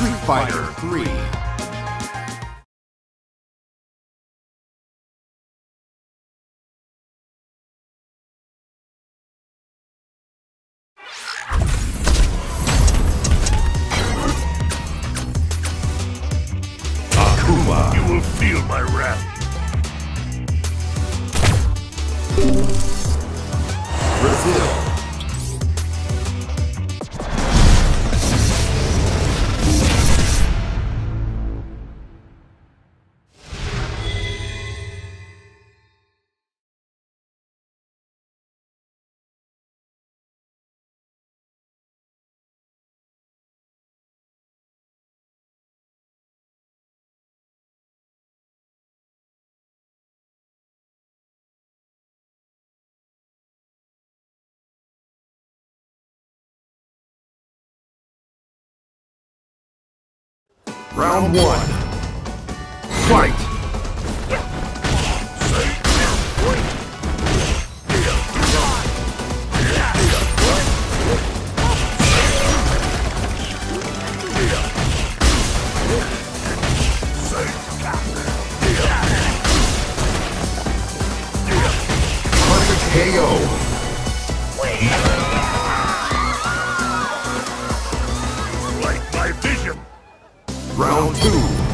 Street Fighter 3. Round one. Fight! Round two.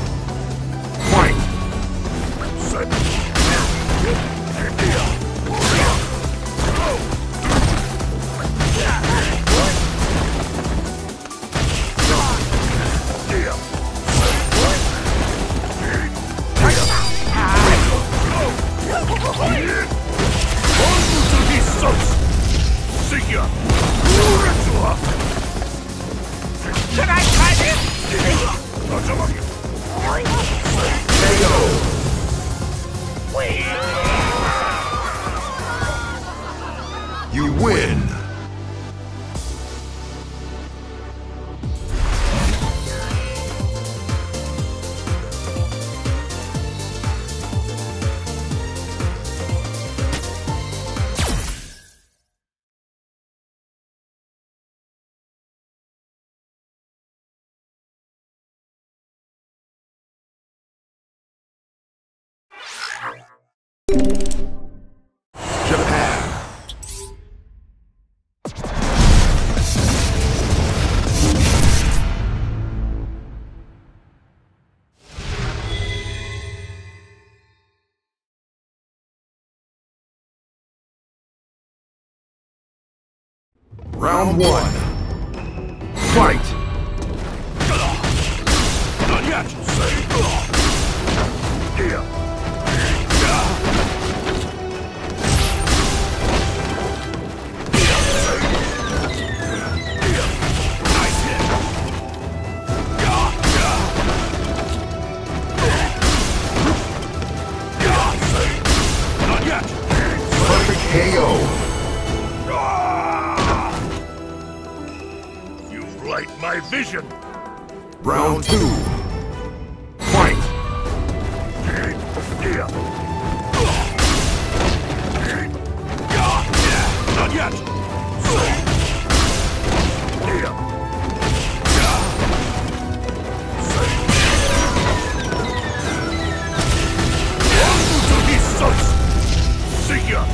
Round one. Fight! Not yet. Nice yet. See ya.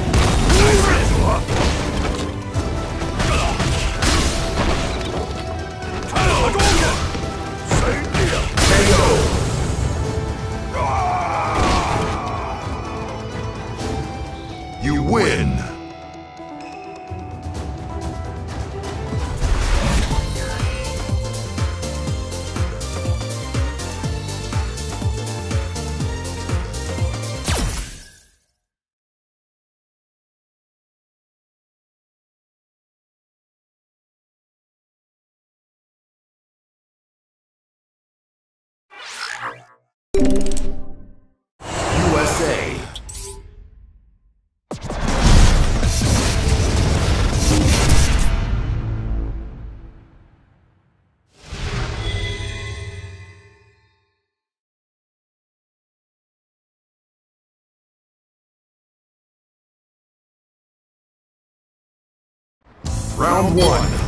You win. Round one.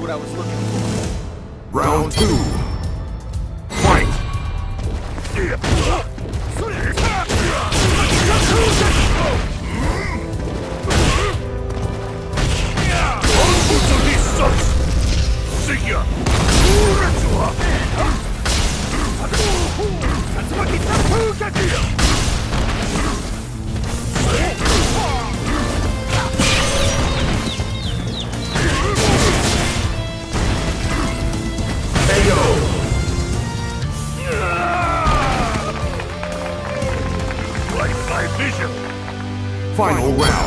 what I was looking for. Round two. Final round.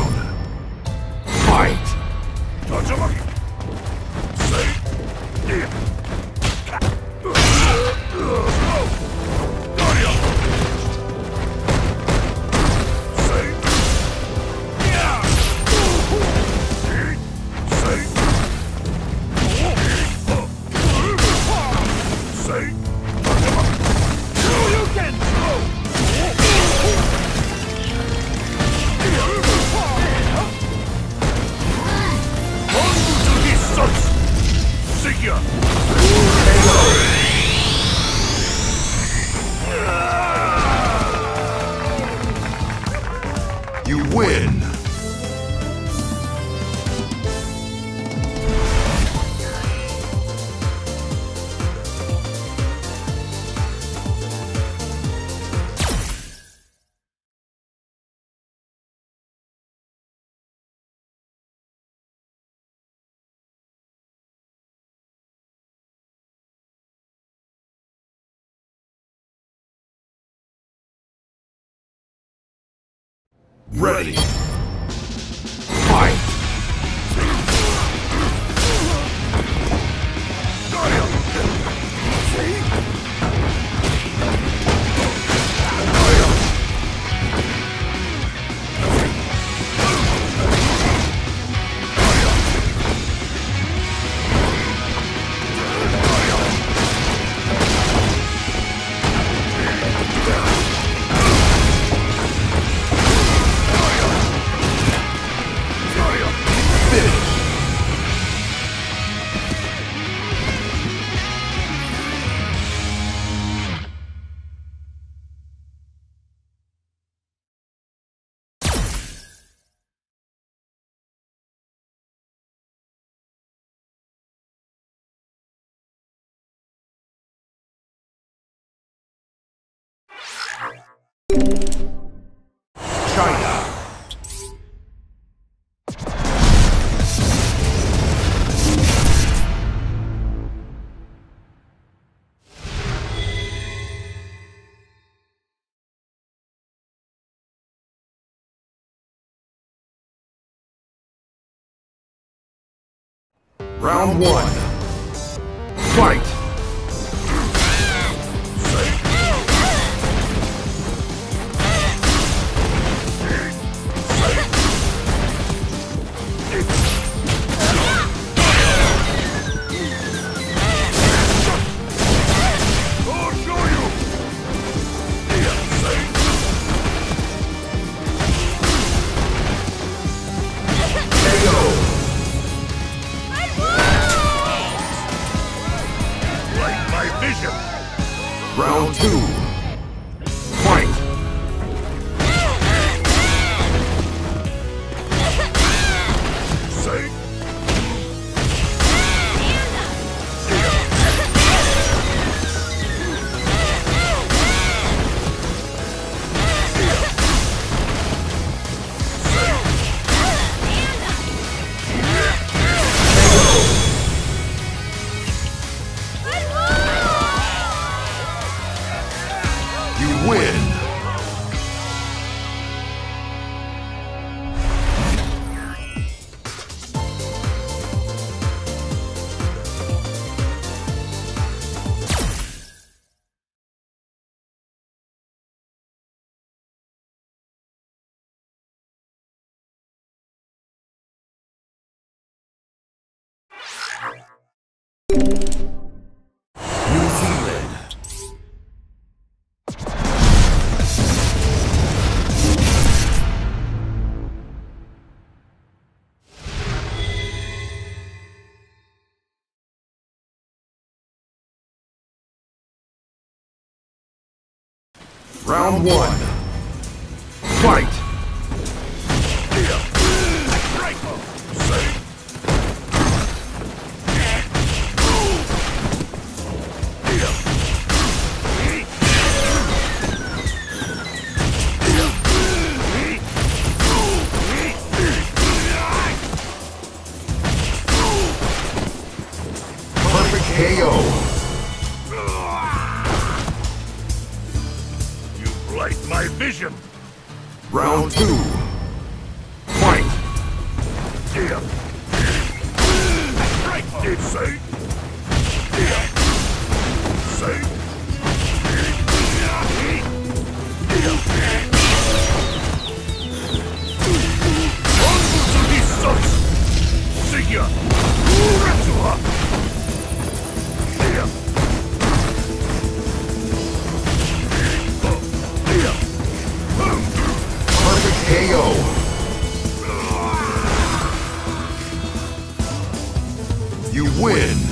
Ready. Ready. Round one. Fight! Round one. Fight! Satan! You win.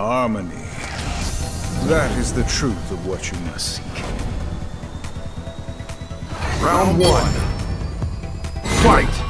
Harmony. That is the truth of what you must seek. Round one. Fight!